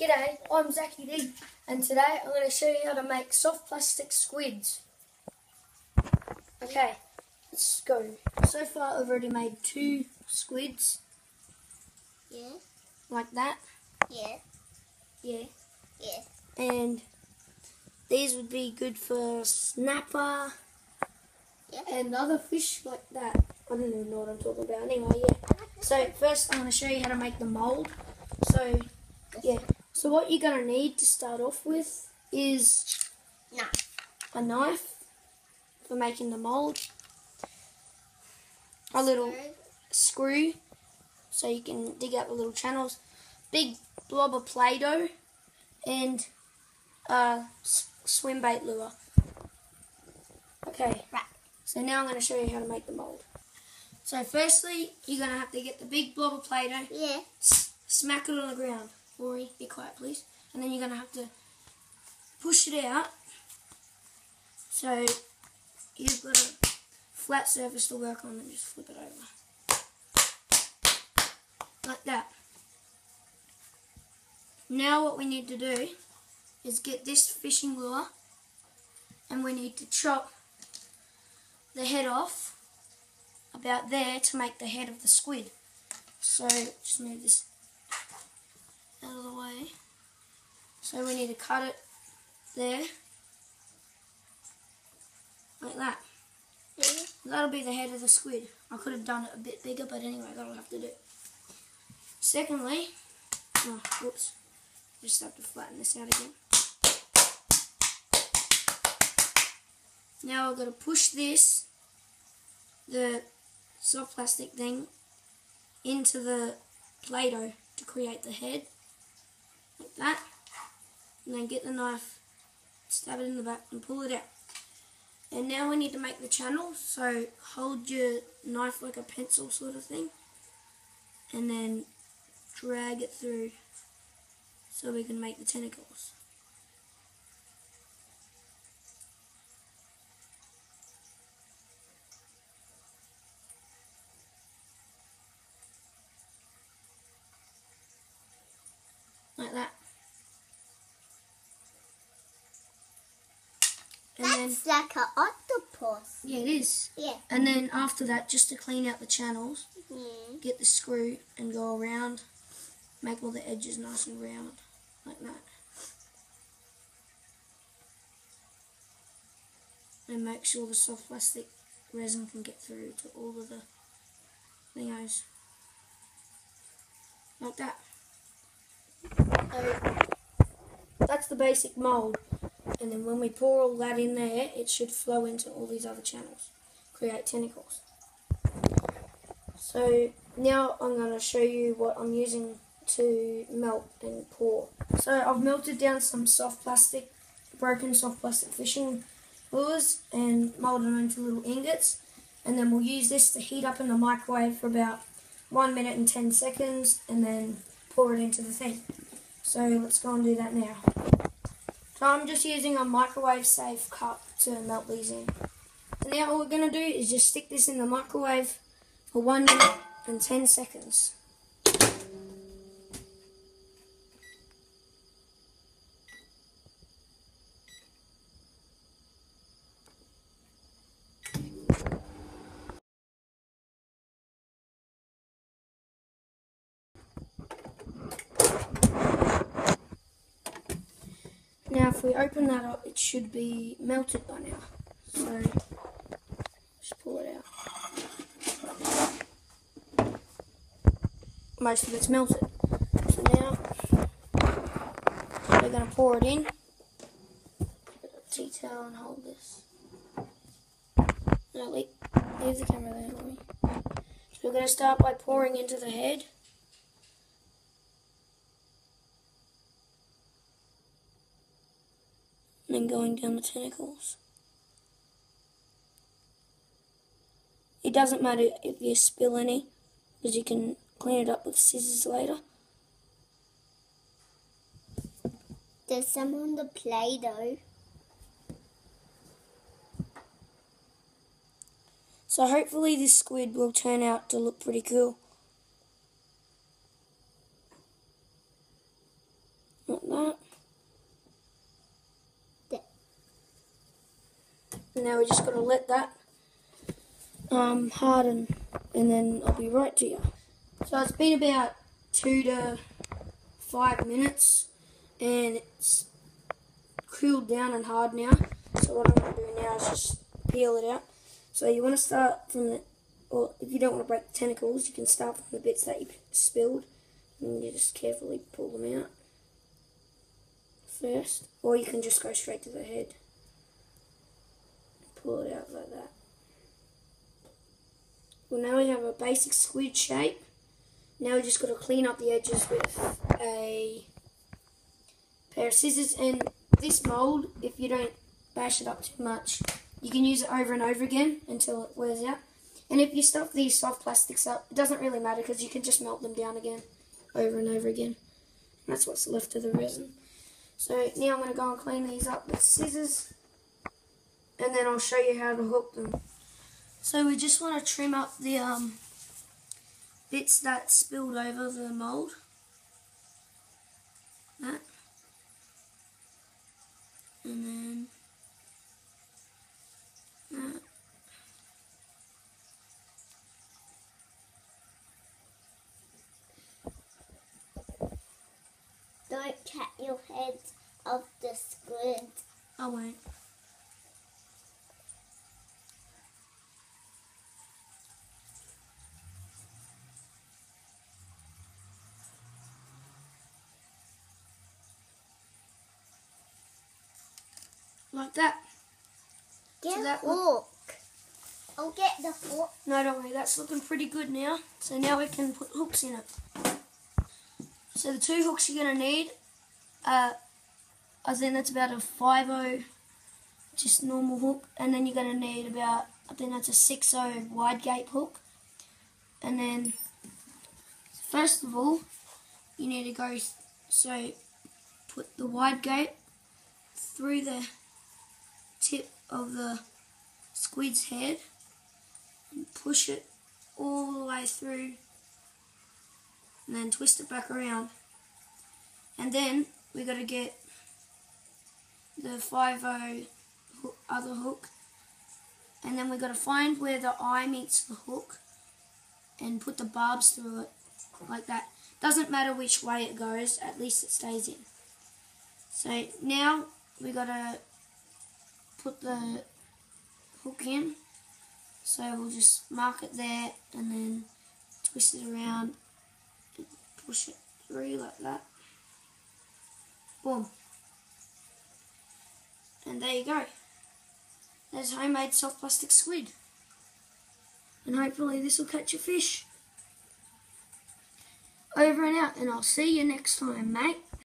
G'day, I'm Zachy D, and today I'm going to show you how to make soft plastic squids. Okay, let's go. So far I've already made two squids, Yeah, like that, yeah, yeah, yeah. and these would be good for snapper Yeah. and other fish like that. I don't even know what I'm talking about. Anyway, yeah. So first I'm going to show you how to make the mold. So, yeah. So what you're going to need to start off with is a knife for making the mold, a little screw so you can dig out the little channels, big blob of Play-Doh, and a swim bait lure. Okay, Right. so now I'm going to show you how to make the mold. So firstly, you're going to have to get the big blob of Play-Doh, Yeah. smack it on the ground. Rory, be quiet please. And then you're going to have to push it out. So you've got a flat surface to work on and just flip it over. Like that. Now what we need to do is get this fishing lure and we need to chop the head off about there to make the head of the squid. So just move this out of the way. So we need to cut it there. Like that. Yeah. That'll be the head of the squid. I could have done it a bit bigger, but anyway, that'll have to do. Secondly, oh, whoops, just have to flatten this out again. Now I've got to push this, the soft plastic thing, into the Play-Doh to create the head, like that. And then get the knife, stab it in the back and pull it out. And now we need to make the channel, so hold your knife like a pencil sort of thing, and then drag it through so we can make the tentacles. Like that. And then, That's like an octopus. yeah, it is. Yeah. And then after that, just to clean out the channels, get the screw and go around, make all the edges nice and round, like that. And make sure the soft plastic resin can get through to all of the thingos. Like that. That's the basic mould. And then when we pour all that in there, it should flow into all these other channels, create tentacles. So now I'm going to show you what I'm using to melt and pour. So I've melted down some soft plastic, broken soft plastic fishing lures and molded them into little ingots. And then we'll use this to heat up in the microwave for about 1 minute and 10 seconds and then pour it into the thing. So let's go and do that now. So I'm just using a microwave safe cup to melt these in. Now all we're going to do is just stick this in the microwave for 1 minute and 10 seconds. If we open that up it should be melted by now. So just pull it out. Most of it's melted. So now we're going to pour it in. Get a tea towel and hold this. No, leave, leave the camera there me. So we're going to start by pouring into the head. And then going down the tentacles. It doesn't matter if you spill any, because you can clean it up with scissors later. There's some on the Play-Doh. So hopefully this squid will turn out to look pretty cool. Now we're just got to let that um, harden and then I'll be right to you. So it's been about two to five minutes and it's cooled down and hard now. So what I'm going to do now is just peel it out. So you want to start from the, or if you don't want to break the tentacles, you can start from the bits that you spilled and you just carefully pull them out first. Or you can just go straight to the head. Pull it out like that. Well now we have a basic squid shape. Now we just got to clean up the edges with a pair of scissors and this mould, if you don't bash it up too much, you can use it over and over again until it wears out. And if you stuff these soft plastics up, it doesn't really matter because you can just melt them down again, over and over again. And that's what's left of the resin. So now I'm going to go and clean these up with scissors and then I'll show you how to hook them. So we just want to trim up the um, bits that spilled over the mould. That. And then that. Don't cut your head off the squid. I won't. Like that. Get So that a one- hook. I'll get the hook. No, don't worry, that's looking pretty good now. So now we can put hooks in it. So the two hooks you're going to need, uh, I think that's about a 5 just normal hook. And then you're going to need about, I think that's a 6 wide gape hook. And then, first of all, you need to go, so put the wide gape through the tip of the squid's head and push it all the way through and then twist it back around. And then we got to get the 5 hook, other hook and then we got to find where the eye meets the hook and put the barbs through it like that. Doesn't matter which way it goes, at least it stays in. So now we got to put the hook in. So we'll just mark it there and then twist it around and push it through like that. Boom. And there you go. There's homemade soft plastic squid. And hopefully this will catch a fish. Over and out, and I'll see you next time, mate.